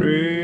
pray.